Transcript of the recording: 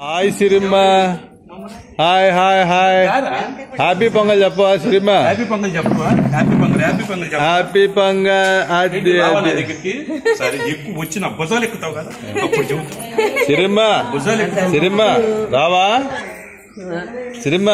Hi Sirimma hi hi hi happy Pongal చెప్పు Sirimma happy Pongal చెప్పు happy Pongal happy Pongal happy Pongal అది సరే ఎక్కువ వచ్చి భుజాలు ఎక్కుతావు కదా. అప్పుడు సిరిమ్మ సిరిమ్మ రావా? సిరిమ్మ